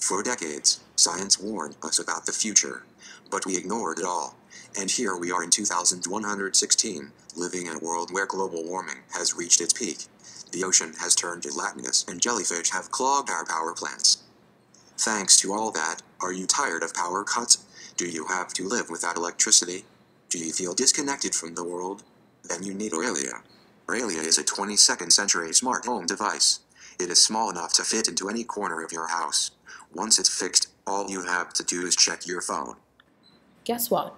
For decades, science warned us about the future, but we ignored it all. And here we are in 2116, living in a world where global warming has reached its peak. The ocean has turned gelatinous, and jellyfish have clogged our power plants. Thanks to all that, are you tired of power cuts? Do you have to live without electricity? Do you feel disconnected from the world? Then you need Aurelia. Aurelia is a 22nd century smart home device. It is small enough to fit into any corner of your house. Once it's fixed, all you have to do is check your phone. Guess what?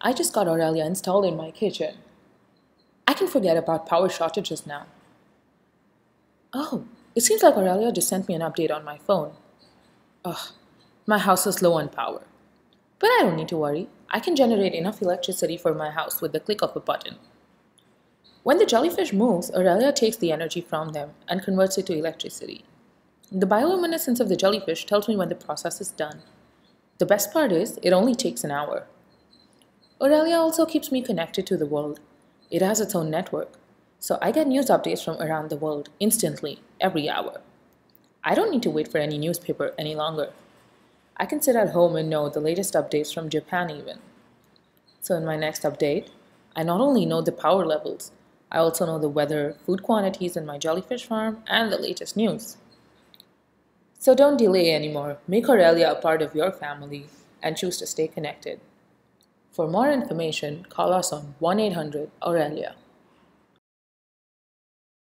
I just got Aurelia installed in my kitchen. I can forget about power shortages now. Oh, it seems like Aurelia just sent me an update on my phone. Ugh, my house is low on power. But I don't need to worry. I can generate enough electricity for my house with the click of a button. When the jellyfish moves, Aurelia takes the energy from them and converts it to electricity. The bioluminescence of the jellyfish tells me when the process is done. The best part is, it only takes an hour. Aurelia also keeps me connected to the world. It has its own network, so I get news updates from around the world instantly, every hour. I don't need to wait for any newspaper any longer. I can sit at home and know the latest updates from Japan even. So in my next update, I not only know the power levels, I also know the weather, food quantities in my jellyfish farm, and the latest news. So don't delay anymore. Make Aurelia a part of your family and choose to stay connected. For more information, call us on 1 800 Aurelia.